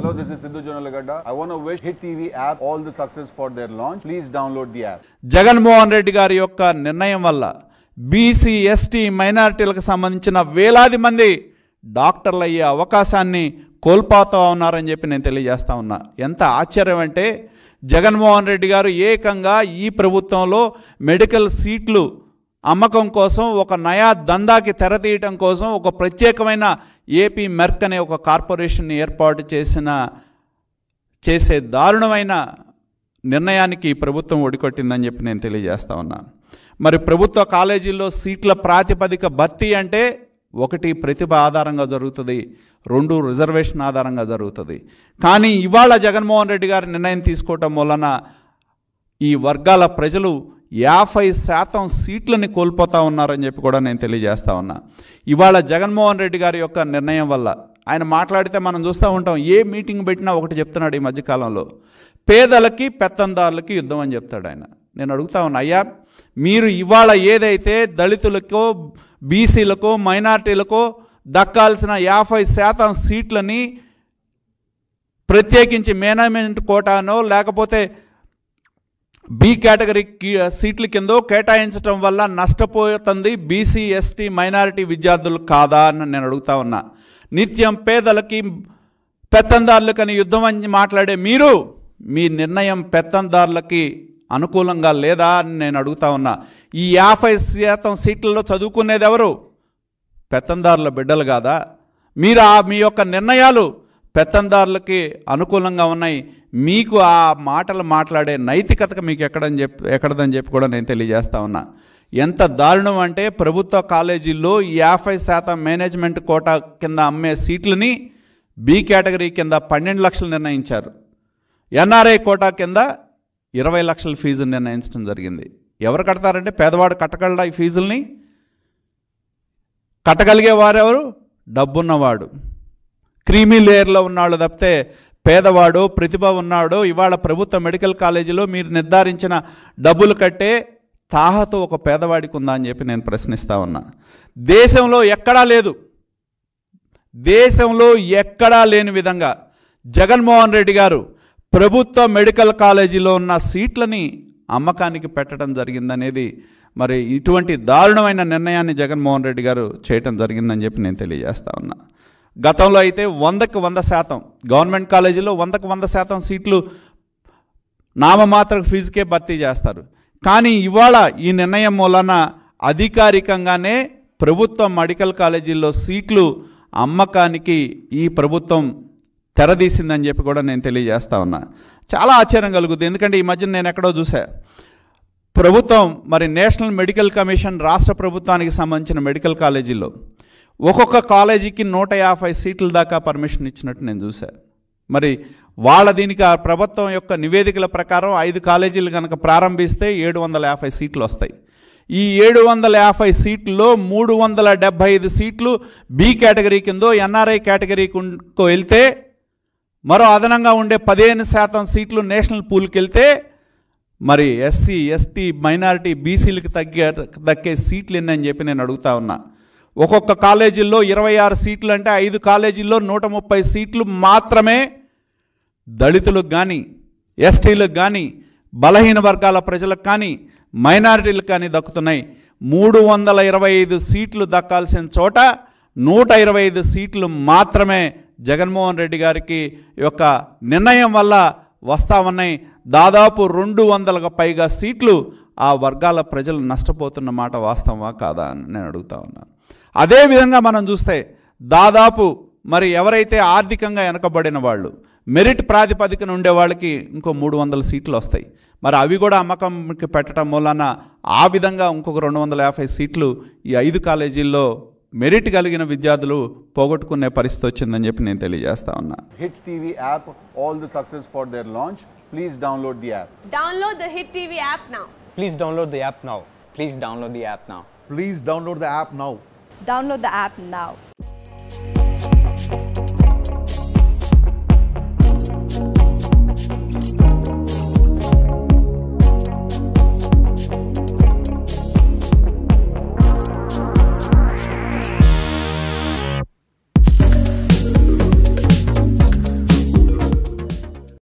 Hello, this is Sidhu Jonalagada. I want to wish Hit TV app all the success for their launch. Please download the app. Jaganmohan Reddy గారి యొక్క నిర్ణయం వల్ల BC ST మైనారిటీలకు సంబంధించిన వేలాది మంది డాక్టర్లు అయ్యే అవకాశాన్ని కోల్పోతా ఉన్నారని చెప్పి నేను తెలియజేస్తా ఉన్నా ఎంత ఆశ్చర్యం అంటే జగన్మోహన్ రెడ్డి గారు ఏకంగా ఈ ప్రభుత్వంలో మెడికల్ సీట్లు అమ్మకం కోసం ఒక నయా దందాకి తెరతీయటం కోసం ఒక ప్రత్యేకమైన ఏపీ మెర్క్ అనే ఒక కార్పొరేషన్ ఏర్పాటు చేసిన చేసే దారుణమైన నిర్ణయానికి ప్రభుత్వం ఒడికొట్టిందని చెప్పి నేను తెలియజేస్తా ఉన్నాను మరి ప్రభుత్వ కాలేజీల్లో సీట్ల ప్రాతిపదిక భర్తీ అంటే ఒకటి ప్రతిభ ఆధారంగా జరుగుతుంది రెండు రిజర్వేషన్ ఆధారంగా జరుగుతుంది. కానీ ఇవాళ జగన్మోహన్ రెడ్డి గారి నిర్ణయం తీసుకోవటం వలన ఈ వర్గాల ప్రజలు యాభై శాతం సీట్లని కోల్పోతా ఉన్నారని చెప్పి కూడా నేను తెలియజేస్తా ఉన్నా. ఇవాళ జగన్మోహన్ రెడ్డి గారి యొక్క నిర్ణయం వల్ల ఆయన మాట్లాడితే మనం చూస్తూ ఉంటాం ఏ మీటింగ్ పెట్టినా ఒకటి చెప్తున్నాడు ఈ మధ్యకాలంలో పేదలకి పెత్తందారులకి యుద్ధం అని చెప్తాడు ఆయన. నేను అడుగుతా ఉన్నా అయ్యా మీరు ఇవాళ ఏదైతే దళితులకో బీసీలకో మైనార్టీలకో దక్కాల్సిన యాభై శాతం సీట్లని ప్రత్యేకించి మేనేజ్మెంట్ కోటానో లేకపోతే బి కేటగిరీ సీట్ల కింద కేటాయించడం వల్ల నష్టపోతుంది బీసీ ఎస్టీ మైనారిటీ విద్యార్థులు కాదా అని నేను అడుగుతా ఉన్నా. నిత్యం పేదలకి పెత్తందారులకని యుద్ధం అని మాట్లాడే మీరు మీ నిర్ణయం పెత్తందారులకి అనుకూలంగా లేదా అని నేను అడుగుతా ఉన్నా. ఈ యాభై శాతం సీట్లలో చదువుకునేది ఎవరు పెత్తందారుల బిడ్డలు కాదా? మీరు ఆ మీ యొక్క నిర్ణయాలు పెత్తందారులకి అనుకూలంగా ఉన్నాయి. మీకు ఆ మాటలు మాట్లాడే నైతికత మీకు ఎక్కడని చెప్పి ఎక్కడదని చెప్పి కూడా నేను తెలియజేస్తా ఉన్నా. ఎంత దారుణం అంటే ప్రభుత్వ కాలేజీల్లో ఈ యాభై శాతం మేనేజ్మెంట్ కోటా కింద అమ్మే సీట్లని బి కేటగిరీ కింద పన్నెండు లక్షలు నిర్ణయించారు. ఎన్ఆర్ఐ కోటా కింద ఇరవై లక్షల ఫీజు నిర్ణయించడం జరిగింది. ఎవరు కడతారంటే పేదవాడు కట్టగలడా ఈ ఫీజుల్ని? కట్టగలిగే వారెవరు? డబ్బున్నవాడు. క్రీమీ లేయర్లో ఉన్నాడు తప్పితే పేదవాడు ప్రతిభ ఉన్నాడు ఇవాళ ప్రభుత్వ మెడికల్ కాలేజీలో మీరు నిర్ధారించిన డబ్బులు కట్టే తాహతో ఒక పేదవాడికి ఉందా అని చెప్పి నేను ప్రశ్నిస్తా ఉన్నా. దేశంలో ఎక్కడా లేదు. దేశంలో ఎక్కడా లేని విధంగా జగన్మోహన్ రెడ్డి గారు ప్రభుత్వ మెడికల్ కాలేజీలో ఉన్న సీట్లని అమ్మకానికి పెట్టడం జరిగిందనేది మరి ఇటువంటి దారుణమైన నిర్ణయాన్ని జగన్మోహన్ రెడ్డి గారు చేయటం జరిగిందని చెప్పి నేను తెలియజేస్తా ఉన్నా. గతంలో అయితే వందకు వంద శాతం గవర్నమెంట్ కాలేజీలో వందకు వంద శాతం సీట్లు నామమాత్ర ఫీజుకే భర్తీ చేస్తారు. కానీ ఇవాళ ఈ నిర్ణయం మూలన అధికారికంగానే ప్రభుత్వ మెడికల్ కాలేజీల్లో సీట్లు అమ్మకానికి ఈ ప్రభుత్వం తెరదీసిందని చెప్పి కూడా నేను తెలియజేస్తా ఉన్నా. చాలా ఆశ్చర్యం కలుగుతుంది ఎందుకంటే ఈ మధ్యన నేను ఎక్కడో చూసా ప్రభుత్వం మరి నేషనల్ మెడికల్ కమిషన్ రాష్ట్ర ప్రభుత్వానికి సంబంధించిన మెడికల్ కాలేజీల్లో ఒక్కొక్క కాలేజీకి నూట యాభై సీట్ల దాకా పర్మిషన్ ఇచ్చినట్టు నేను చూశాను మరి వాళ్ళ దీనికి ఆ ప్రభుత్వం యొక్క నివేదికల ప్రకారం ఐదు కాలేజీలు కనుక ప్రారంభిస్తే ఏడు వందల యాభై సీట్లు వస్తాయి. ఈ ఏడు వందల యాభై సీట్లలో మూడు వందల డెబ్భై ఐదు సీట్లు బి కేటగిరీ కిందో ఎన్ఆర్ఐ కేటగిరీకి వెళ్తే మరో అదనంగా ఉండే పదిహేను శాతం సీట్లు నేషనల్ పూల్కి వెళ్తే మరి ఎస్సీ ఎస్టీ మైనారిటీ బీసీలకు తగ్గే దక్కే సీట్లు ఎన్నని చెప్పి నేను అడుగుతా ఉన్నా. ఒక్కొక్క కాలేజీల్లో ఇరవై ఆరు సీట్లు అంటే ఐదు కాలేజీల్లో నూట ముప్పై సీట్లు మాత్రమే దళితులకు కానీ ఎస్టీలకు కానీ బలహీన వర్గాల ప్రజలకు కానీ మైనారిటీలకు కానీ దక్కుతున్నాయి. మూడు వందల ఇరవై ఐదు సీట్లు దక్కాల్సిన చోట నూట ఇరవై ఐదు సీట్లు మాత్రమే జగన్మోహన్ రెడ్డి గారికి యొక్క నిర్ణయం వల్ల వస్తా ఉన్నాయి దాదాపు రెండు వందలకు పైగా సీట్లు ఆ వర్గాల ప్రజలు నష్టపోతున్న మాట వాస్తవమా కాదా అని నేను అడుగుతా ఉన్నాను అదేవిధంగా మనం చూస్తే దాదాపు మరి ఎవరైతే ఆర్థికంగా వెనకబడిన వాళ్ళు మెరిట్ ప్రాతిపదికన ఉండే వాళ్ళకి ఇంకో మూడు వందల సీట్లు వస్తాయి మరి అవి కూడా అమ్మకంకి పెట్టడం మూలన ఆ విధంగా ఇంకొక రెండు వందల యాభై సీట్లు ఈ ఐదు కాలేజీల్లో మెరిట్ కలిగిన విద్యార్థులు పోగొట్టుకునే పరిస్థితి వచ్చిందని చెప్పి నేను తెలియజేస్తా ఉన్నా Hit TV app all the success for their launch. Please download the app. Download the Hit TV app now. Please download the app now. Please download the app now. Please download the app now. Download the app now.